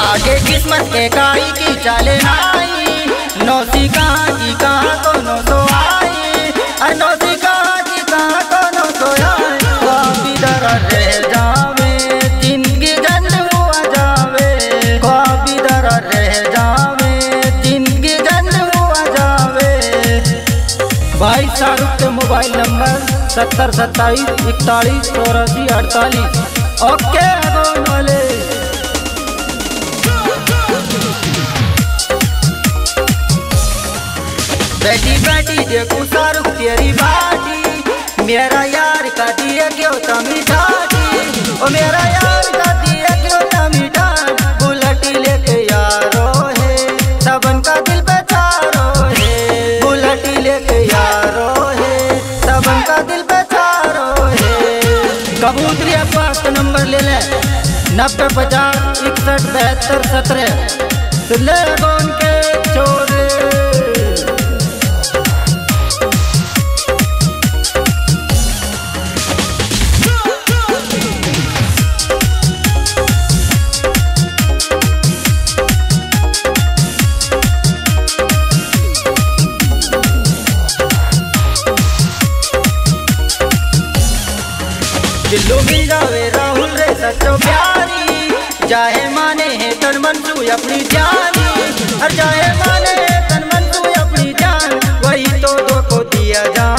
आगे किस्मत के काई की चले नाई। नौसी कहाँ की कहाँ को नो सो आई? अरे नौसी कहाँ की कहाँ को नो सो आई? इधर रह जावे ज़िंदगी हुआ जावे। इधर रह जावे ज़िंदगी हुआ जावे। शाहरुख मोबाइल नंबर सत्तर सत्ताईस, इकतालीस, चौरासी, अड़तालीस। ओके अगोन बैठी बैठी, देखू शाहरुख तेरी बाटी मेरा यार का दिया क्यों तमी ठाटी ओ मेरा यार का दिया क्यों तमी ठाट बुलटी लेके यारो है सबन का दिल पे चारो है। बुलेट लेके यारो है सबन का दिल पे चारो है। कबूतरी पास नंबर ले ले, नब्बे पचास, इकसठ, बहत्तर, सत्रह। ले कौन के दिल्लो मिल जावे राहुल रे सचो प्यारी। चाहे माने है तन मन तू अपनी जानी। हर चाहे माने है तन मन तू अपनी जान। वही तो दो को दिया जावे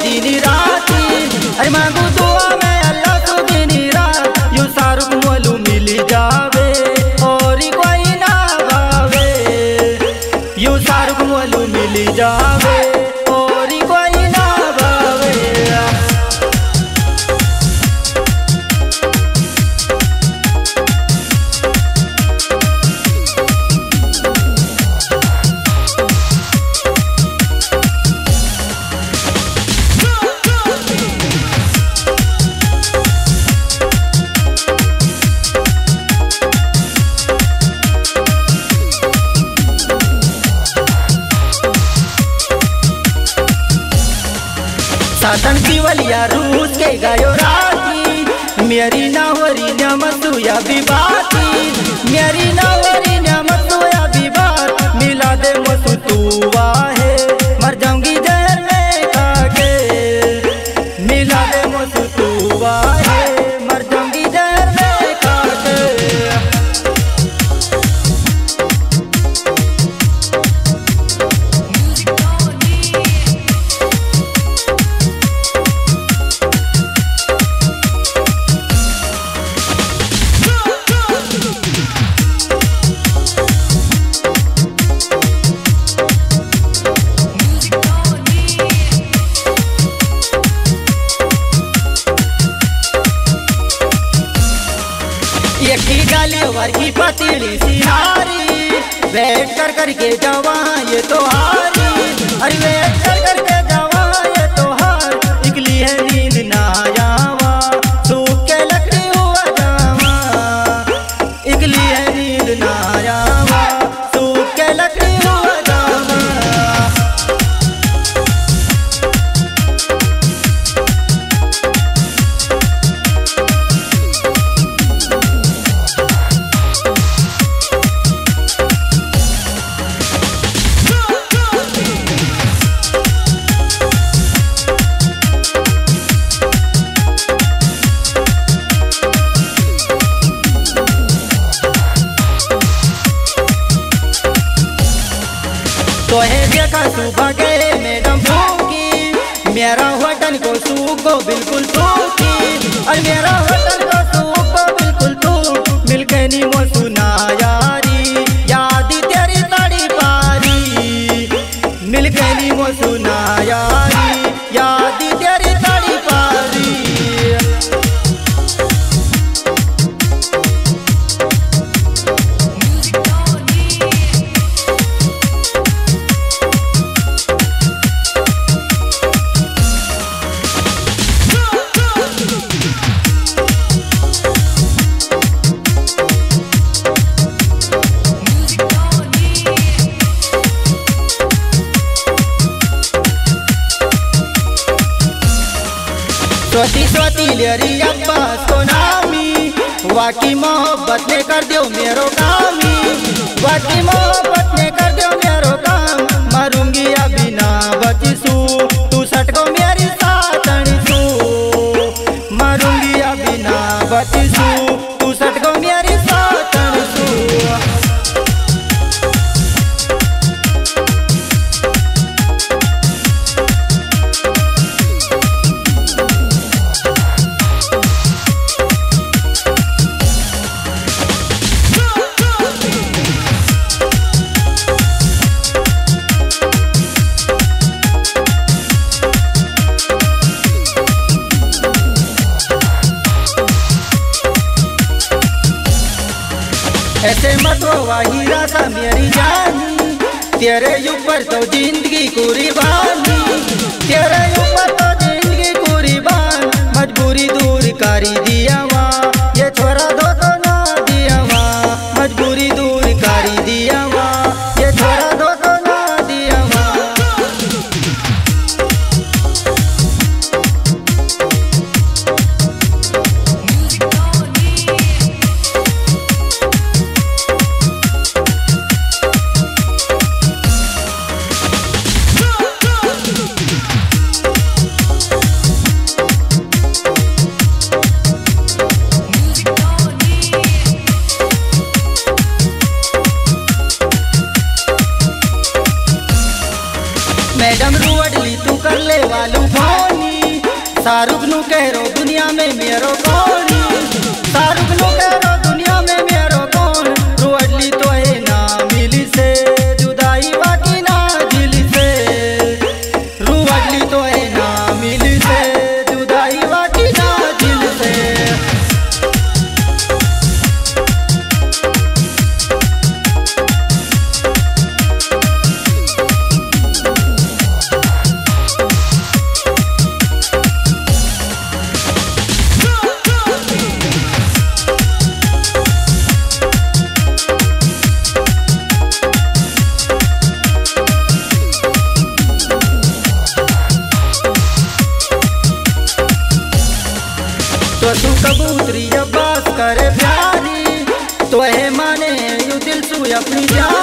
दुआ में दीनी साधन पिवलिया रूस के गायो राती मेरी नावरी नमतु या विवाती मेरी नावरी नमतु पतीली सिहारी बैठ कर करके जवा ये तो हारी। अरे बैठ कर करके सुबह गए मैडम भूखी। मेरा होटल को सूख, बिल्कुल सूखी। और मेरा होटल को सूख, बिल्कुल सूख। मिल गई वो सुना यारी सोती सोती लेरी अब्बा को नामी वाकी मोहब्बत ने कर दियो मेरो कामी। वाकी मोहब्बत ने कर दियो मेरो काम। मरूँगी अभी ना बचिसू तू सटको मेरी सातनी सू। मरूँगी अभी ना बचिसू ऐसे मत ही राधा मेरी जानी। तेरे ऊपर तो ज़िंदगी कुर्बानी तेरे ऊपर तो मैडम रुअडली तू कर ले वालू फोनी शाहरुख नु कह रो दुनिया में मेरो कौनी दिल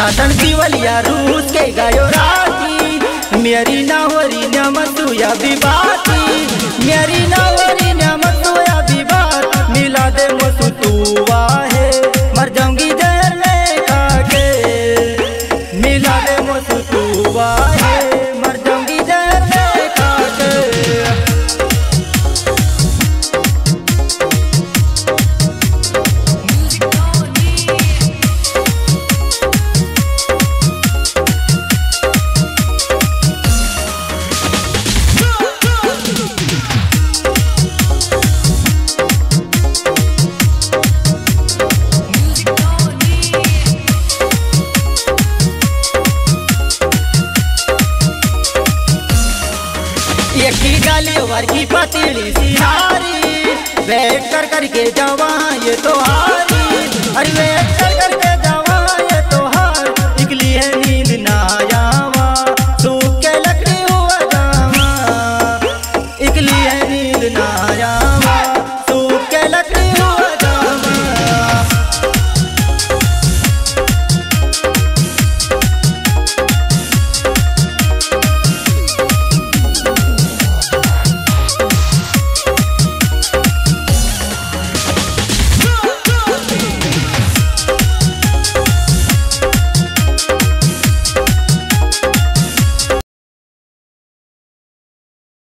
साधन दिवलिया रूस के गायो राती। मेरी नावरी नमतु या विवाती मेरी नावरी नमतु या विवाद मिला दे मुसु तू वाहे, मर जाऊँगी जहर में खाके। मिला दे मुसु तू वाहे। अरे वे कर करके